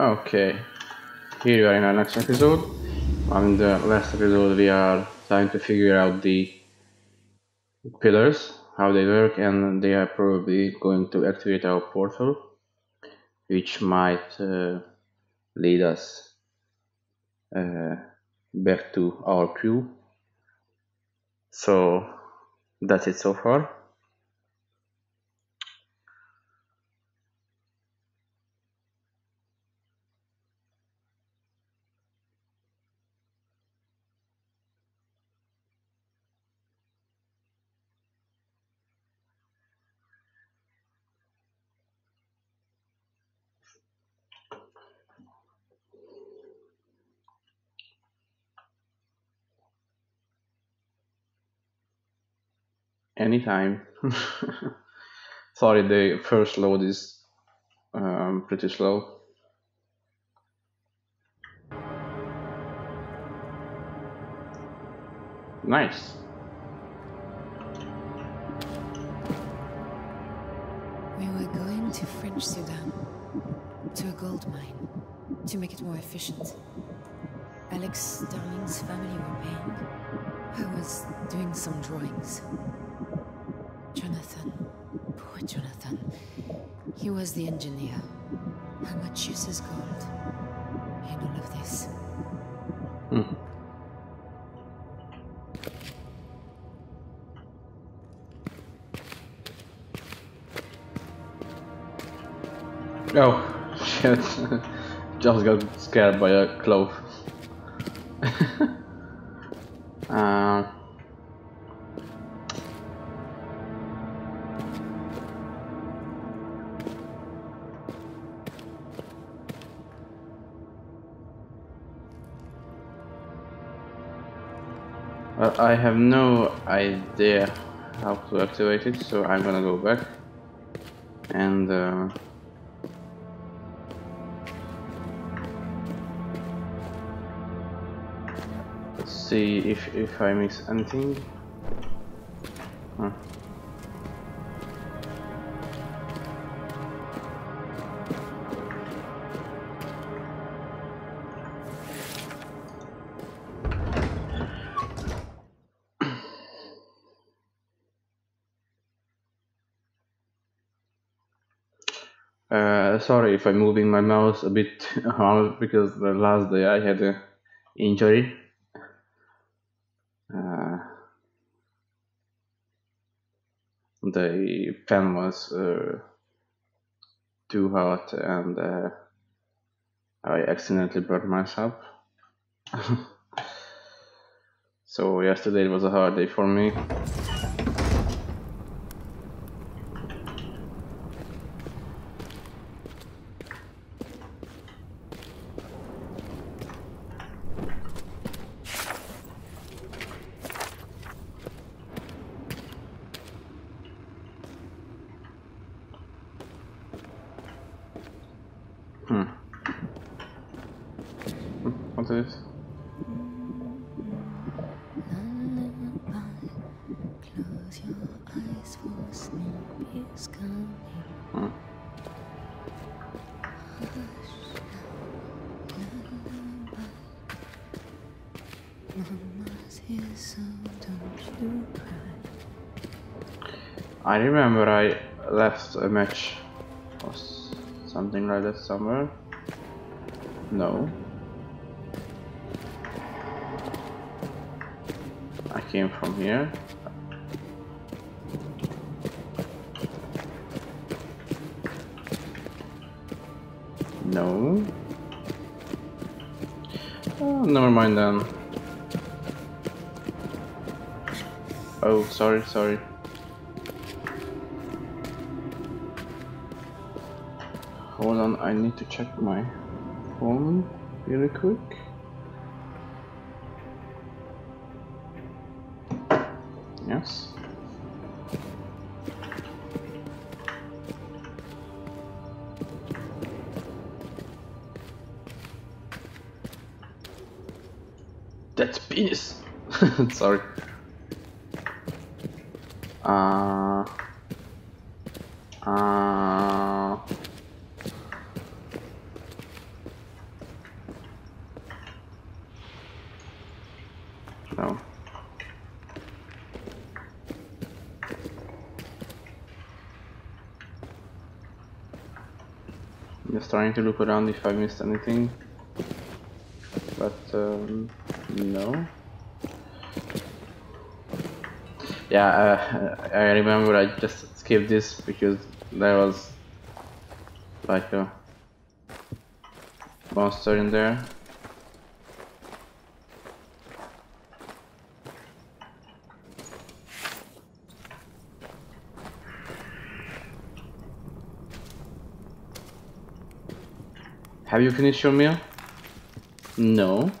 Okay, here we are in our next episode. On the last episode, we are trying to figure out the pillars, how they work, and they are probably going to activate our portal, which might uh, lead us uh, back to our crew. So that's it so far. Anytime. Sorry, the first load is um, pretty slow. Nice. We were going to French Sudan, to a gold mine, to make it more efficient. Alex Darling's family were paying. I was doing some drawings. Jonathan. Jonathan. He was the engineer. How much use is gold in all of this? Hmm. Oh, shit. Just got scared by a clove. I have no idea how to activate it, so I'm gonna go back and uh, see if if I miss anything. Uh, sorry if I'm moving my mouse a bit around because the last day I had an injury. Uh, the pen was uh, too hot and uh, I accidentally burnt myself. so yesterday was a hard day for me. Hmm. Hmm, What is this? Close your for sleep is coming. Hmm. Mama's here, so don't you cry. I remember I left a match or something like that somewhere. No. I came from here. No. Oh, never mind then. Oh, sorry, sorry. Hold on, I need to check my phone really quick. That's penis. Sorry. Uh. Uh. No. I'm just trying to look around if I missed anything. But um no. Yeah, uh, I remember I just skipped this because there was like a monster in there. Have you finished your meal? No.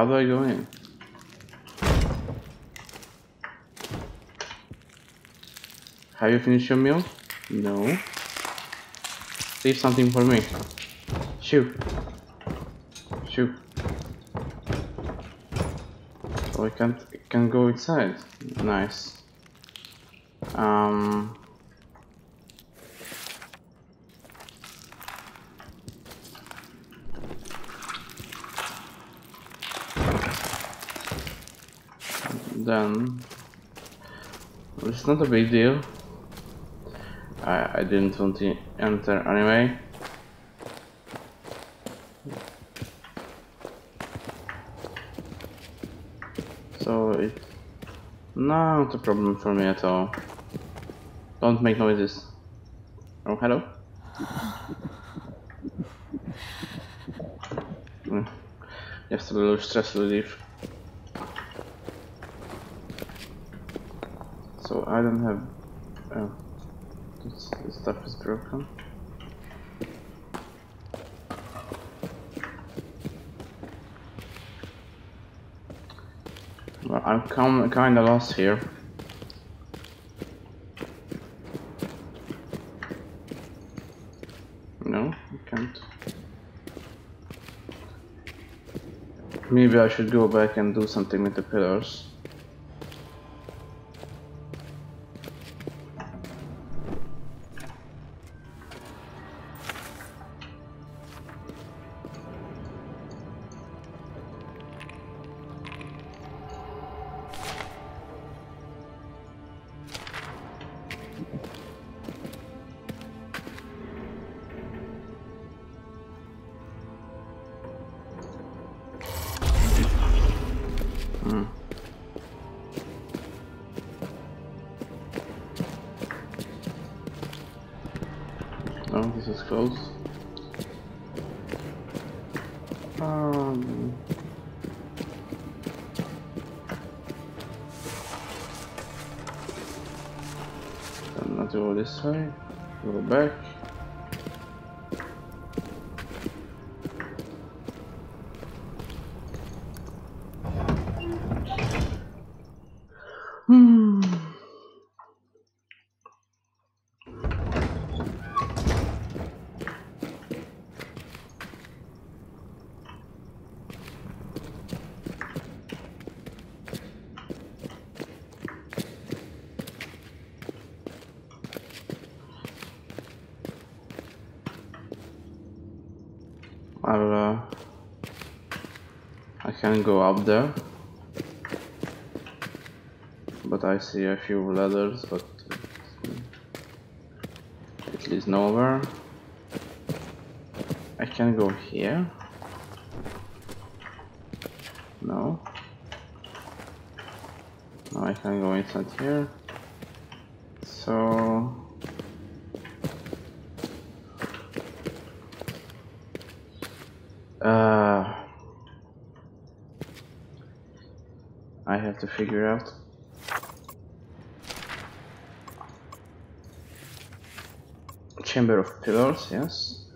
How do I go in? Have you finished your meal? No. Leave something for me. Shoot. Shoot. Oh, I can't, can go inside. Nice. Um... Then... It's not a big deal. I, I didn't want to enter anyway. So it's not a problem for me at all. Don't make noises. Oh, hello? Just a little stress relief. I don't have... Oh, this, this stuff is broken. Well, I'm kinda lost here. No, I can't. Maybe I should go back and do something with the pillars. Is close. Um. I'm not go this way. Go back. I'll, uh, I can go up there, but I see a few ladders, but it leads nowhere. I can go here. No. No, I can go inside here. So Uh, I have to figure out. Chamber of Pillars, yes.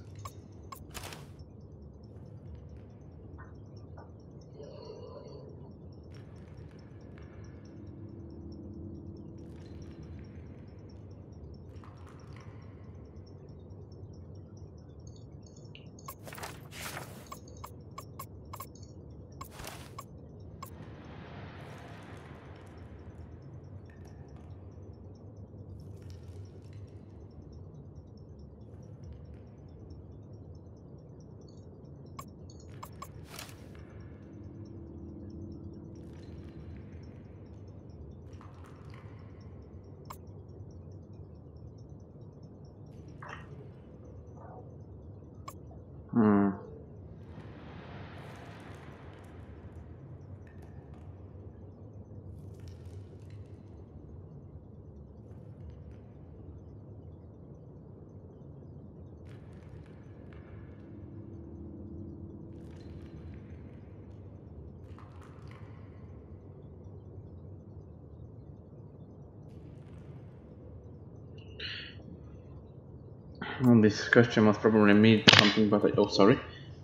Well, this question must probably mean something, but I, oh, sorry.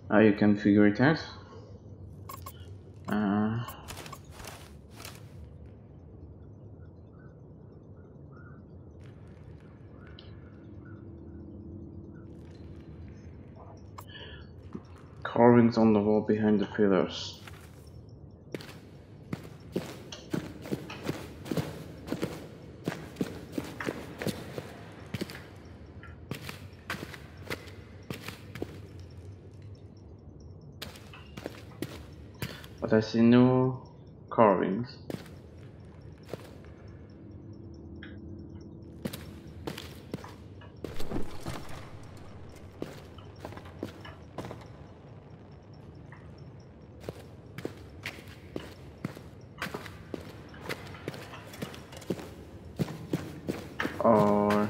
Uh, you can figure it out. Uh, carvings on the wall behind the pillars. But I see no carvings. Or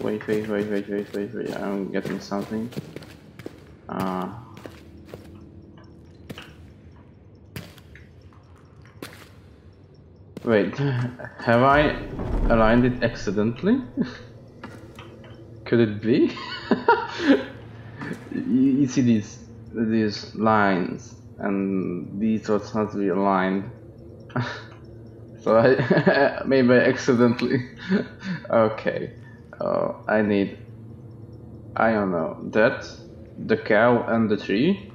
wait, wait, wait, wait, wait, wait, wait. I'm getting something. Uh, wait, have I aligned it accidentally? Could it be? you, see these these lines, and these are not to be aligned. so I maybe I accidentally. okay, uh, I need. I don't know that the cow and the tree.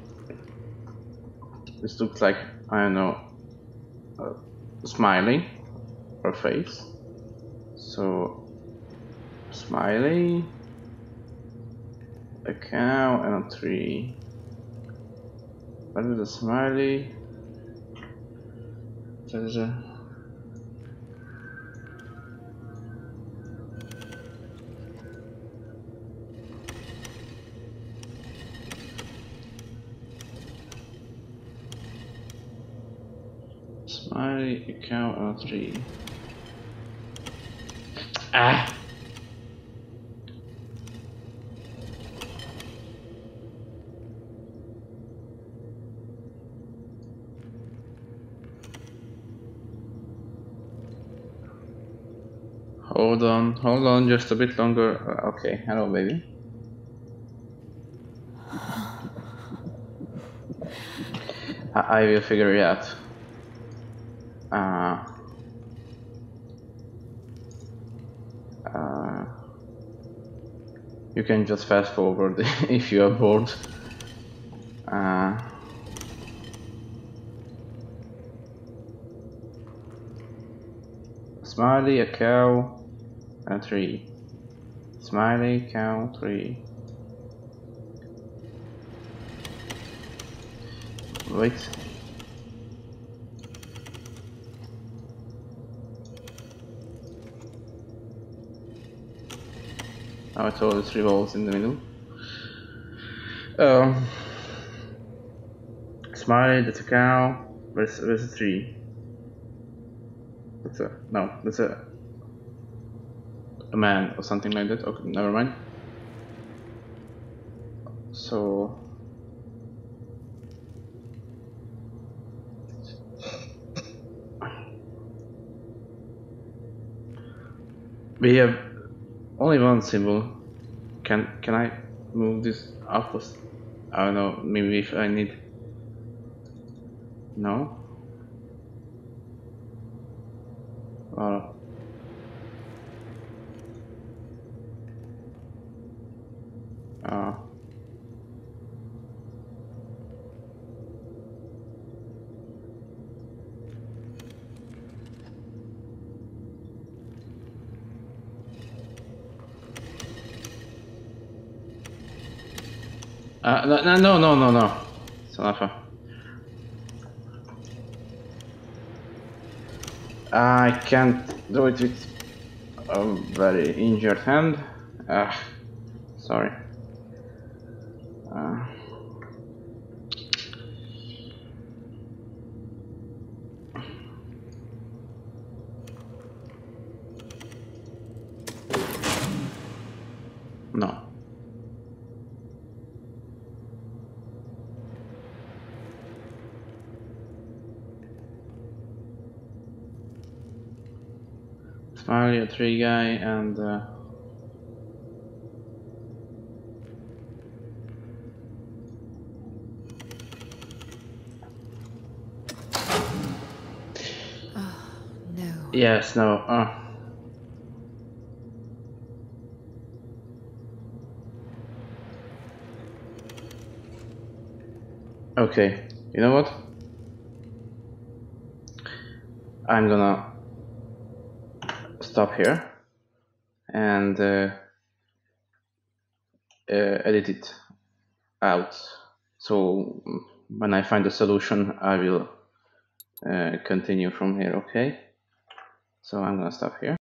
This looks like I don't know, a smiley or face. So smiley, a cow and a tree. What is a smiley? There's a smiley, a cow, and a. Ah! Hold on, hold on, just a bit longer. Uh, Okay, hello, baby. I, I will figure it out. Uh, uh, you can just fast forward if you are bored. Uh, smiley, a cow, a tree. Smiley, cow, tree. Wait. All the three balls in the middle. Um, smiley, that's a cow. Where's, where's the tree? That's a no. That's a a man or something like that. Okay, never mind. So we have only one symbol. Can can I move this up? I don't know. Maybe if I need. No. Or uh, no, no, no, no, no, no. Salafa. I can't do it with a very injured hand. Ah, sorry. Uh, no. A tree guy, and uh, Oh, no. yes, no. Uh, okay, you know what? I'm gonna stop here and uh, uh, edit it out. So when I find a solution, I will uh, continue from here, okay? So I'm gonna stop here.